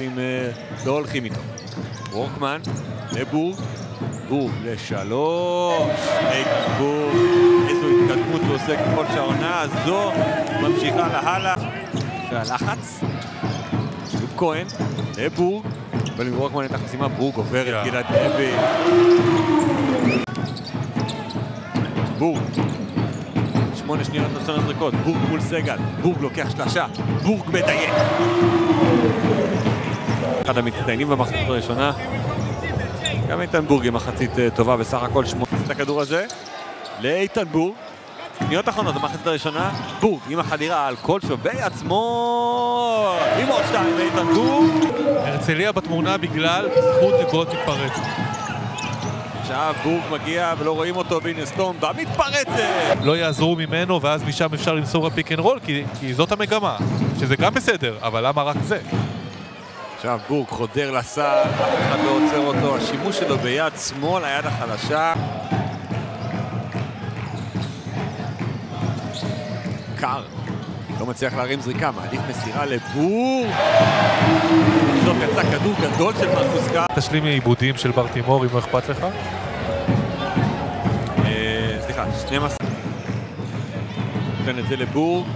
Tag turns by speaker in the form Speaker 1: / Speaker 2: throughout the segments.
Speaker 1: המחליפים אה, לא הולכים איתו. וורקמן לבורג, בורג לשלוש, איתן בורג, איזו התקדמות הוא עושה ככל שהעונה הזו ממשיכה להלאה. והלחץ, שוב כהן, לבורג, אבל וורקמן את החסימה, בורג עובר את גלעד לוי. בורג, שמונה שניות לצון הזריקות, בורג מול סגל, בורג לוקח שלושה, בורג מדייק. אחד המצטיינים במחצית הראשונה. גם איתן בורג עם מחצית אה, טובה בסך הכל שמונה. את הכדור הזה לאיתן בורג. שניות אחרונות במחצית הראשונה, בורג עם החדירה על קולשו ביד שמאל עם עוד שתיים לאיתן בורג.
Speaker 2: הרצליה בתמונה בגלל זכות לגול מתפרצת.
Speaker 1: עכשיו בורג מגיע ולא רואים אותו, והנה סטון במתפרצת.
Speaker 2: לא יעזרו ממנו ואז משם אפשר למסור ל pick and roll כי, כי זאת המגמה, שזה גם בסדר, אבל למה רק זה?
Speaker 1: עכשיו בורג חודר לסל, אף אחד לא עוצר אותו, השימוש שלו ביד שמאל, היד החלשה. קאר, לא מצליח להרים זריקה, מעדיף מסירה לבורג. בסוף יצא כדור גדול של מרקוס קאר.
Speaker 2: תשלים מאיבודים של ברטימור אם לא אכפת לך.
Speaker 1: אה, סליחה, 12. נותן את זה לבורג.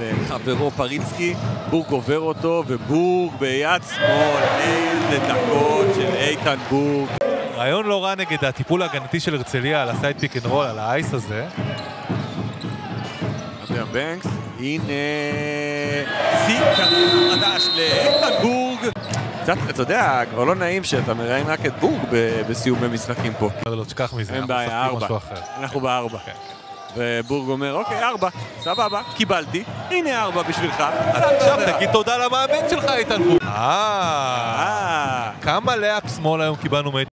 Speaker 1: מול אה, חברו פריצקי. בורג עובר אותו, ובורג ביד שמאל. איזה דקות של איתן בורג.
Speaker 2: רעיון לא רע נגד הטיפול ההגנתי של הרצליה על ה side pick and roll, על ה ice הזה.
Speaker 1: אנדריאן בנקס, הנה שיא קריירה חדש לאיתן בורג. קצת, אתה יודע, כבר לא נעים שאתה מראיין רק את בורג בסיומי משחקים פה.
Speaker 2: לא תשכח מזה, אנחנו משחקים. משהו אחר.
Speaker 1: אנחנו בארבע. ובורג אומר, אוקיי, ארבע, סבבה, קיבלתי, הנה ארבע בשבילך.
Speaker 2: אז עכשיו תגיד תודה למאמן שלך איתן בורג.
Speaker 1: אה,
Speaker 2: כמה לאפ שמאל היום קיבלנו מאיתן